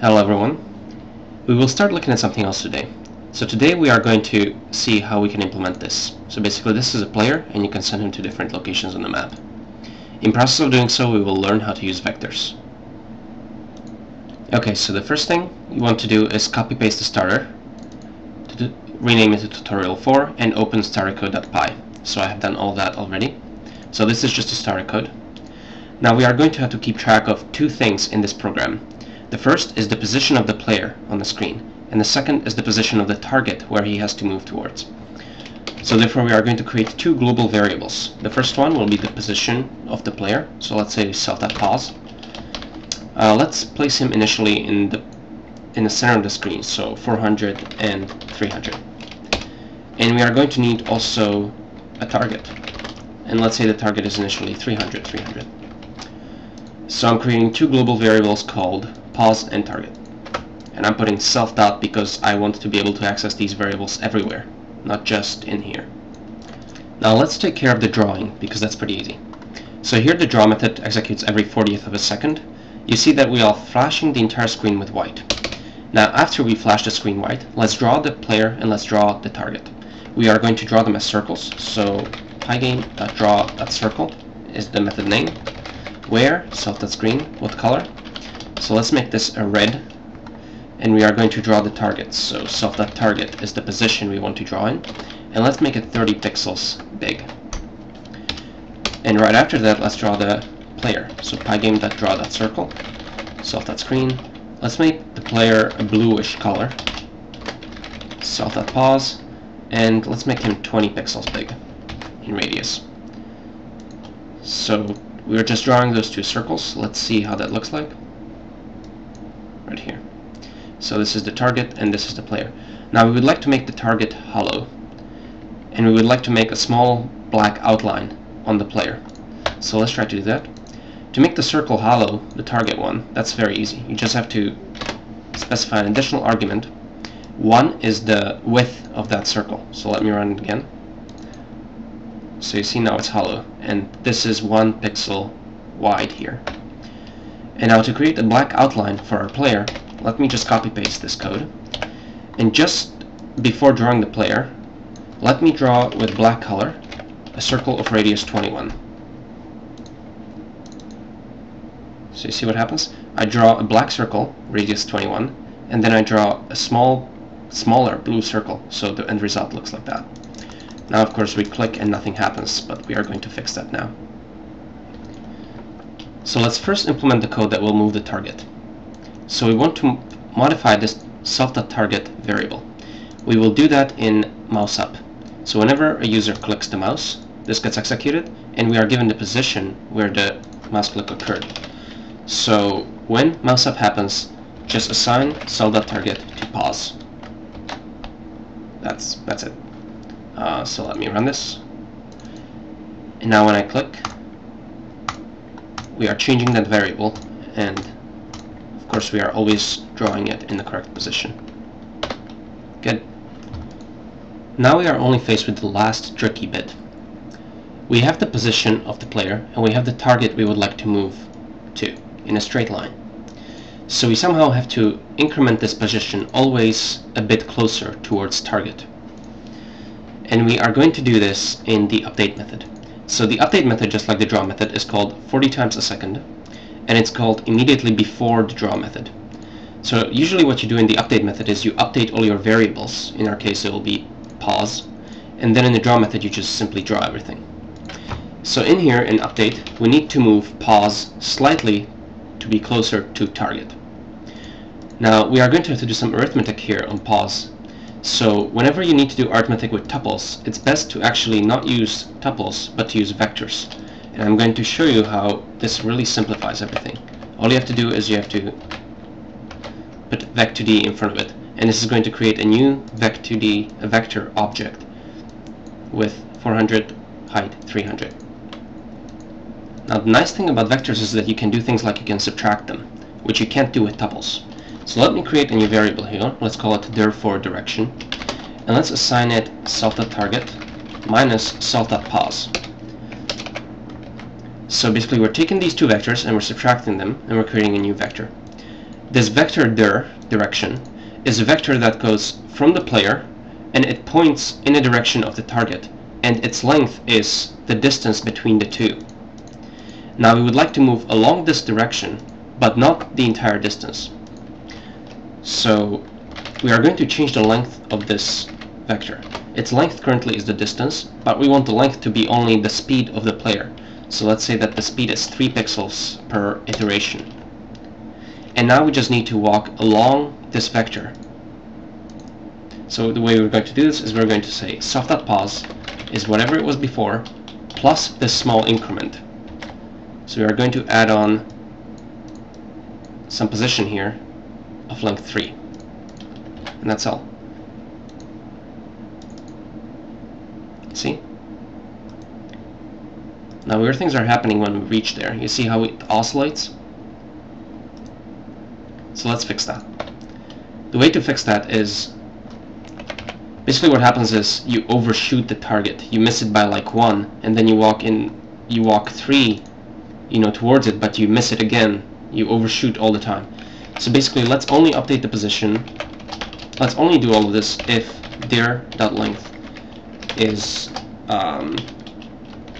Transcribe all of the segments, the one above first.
Hello everyone. We will start looking at something else today. So today we are going to see how we can implement this. So basically this is a player and you can send him to different locations on the map. In process of doing so we will learn how to use vectors. Okay, so the first thing you want to do is copy paste the starter, to rename it to tutorial 4 and open startercode.py. So I have done all that already. So this is just a starter code. Now we are going to have to keep track of two things in this program. The first is the position of the player on the screen, and the second is the position of the target where he has to move towards. So therefore we are going to create two global variables. The first one will be the position of the player, so let's say self.pos. Uh, let's place him initially in the in the center of the screen, so 400 and 300. And we are going to need also a target. And let's say the target is initially 300, 300. So I'm creating two global variables called pos and target. And I'm putting self dot because I want to be able to access these variables everywhere, not just in here. Now let's take care of the drawing because that's pretty easy. So here the draw method executes every 40th of a second. You see that we are flashing the entire screen with white. Now after we flash the screen white, let's draw the player and let's draw the target. We are going to draw them as circles, so pygame.draw.circle is the method name. Where, self.screen, what color, so let's make this a red and we are going to draw the target. So self.target is the position we want to draw in and let's make it 30 pixels big. And right after that let's draw the player. So pygame.draw.circle, self.screen. Let's make the player a bluish color. Self.pos and let's make him 20 pixels big in radius. So we're just drawing those two circles. Let's see how that looks like right here. So this is the target and this is the player. Now we would like to make the target hollow and we would like to make a small black outline on the player. So let's try to do that. To make the circle hollow, the target one, that's very easy. You just have to specify an additional argument. One is the width of that circle. So let me run it again. So you see now it's hollow and this is one pixel wide here. And now to create a black outline for our player, let me just copy paste this code. And just before drawing the player, let me draw with black color a circle of radius 21. So you see what happens? I draw a black circle, radius 21, and then I draw a small, smaller blue circle, so the end result looks like that. Now of course we click and nothing happens, but we are going to fix that now. So let's first implement the code that will move the target. So we want to modify this self.target variable. We will do that in mouse up. So whenever a user clicks the mouse, this gets executed, and we are given the position where the mouse click occurred. So when mouse up happens, just assign self.target to pos. That's that's it. Uh, so let me run this. And now when I click, we are changing that variable and of course we are always drawing it in the correct position. Good. Now we are only faced with the last tricky bit. We have the position of the player and we have the target we would like to move to in a straight line. So we somehow have to increment this position always a bit closer towards target. And we are going to do this in the update method. So the update method, just like the draw method, is called 40 times a second, and it's called immediately before the draw method. So usually what you do in the update method is you update all your variables. In our case, it will be pos. and then in the draw method, you just simply draw everything. So in here, in update, we need to move pos slightly to be closer to target. Now, we are going to have to do some arithmetic here on pos so whenever you need to do arithmetic with tuples, it's best to actually not use tuples, but to use vectors. And I'm going to show you how this really simplifies everything. All you have to do is you have to put vec2d in front of it. And this is going to create a new vec2d, a vector object with 400, height 300. Now the nice thing about vectors is that you can do things like you can subtract them, which you can't do with tuples. So let me create a new variable here. Let's call it therefore direction. And let's assign it self.target minus self.pos. So basically we're taking these two vectors and we're subtracting them and we're creating a new vector. this vector dir direction is a vector that goes from the player and it points in the direction of the target and its length is the distance between the two. Now we would like to move along this direction but not the entire distance. So we are going to change the length of this vector. Its length currently is the distance, but we want the length to be only the speed of the player. So let's say that the speed is 3 pixels per iteration. And now we just need to walk along this vector. So the way we're going to do this is we're going to say self.pos is whatever it was before plus this small increment. So we are going to add on some position here of length 3. And that's all. See? Now weird things are happening when we reach there. You see how it oscillates? So let's fix that. The way to fix that is basically what happens is you overshoot the target. You miss it by like one and then you walk in you walk three you know towards it but you miss it again. You overshoot all the time. So basically let's only update the position. Let's only do all of this if dir.length is um,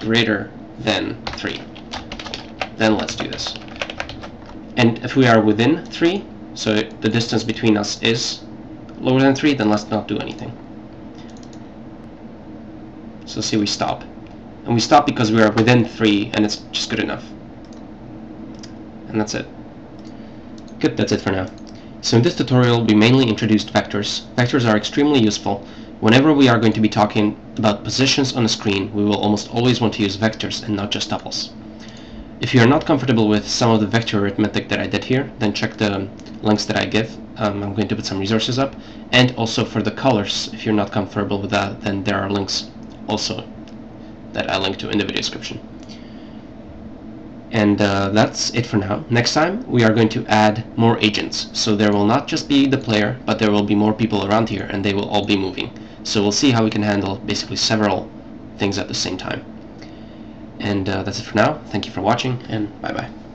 greater than 3. Then let's do this. And if we are within 3, so the distance between us is lower than 3, then let's not do anything. So see we stop. And we stop because we are within 3 and it's just good enough. And that's it. Good, that's it for now. So in this tutorial we mainly introduced vectors. Vectors are extremely useful. Whenever we are going to be talking about positions on a screen, we will almost always want to use vectors and not just tuples. If you are not comfortable with some of the vector arithmetic that I did here, then check the links that I give. Um, I'm going to put some resources up. And also for the colors, if you're not comfortable with that, then there are links also that I link to in the video description. And uh, that's it for now. Next time we are going to add more agents. So there will not just be the player, but there will be more people around here and they will all be moving. So we'll see how we can handle basically several things at the same time. And uh, that's it for now. Thank you for watching, and bye-bye.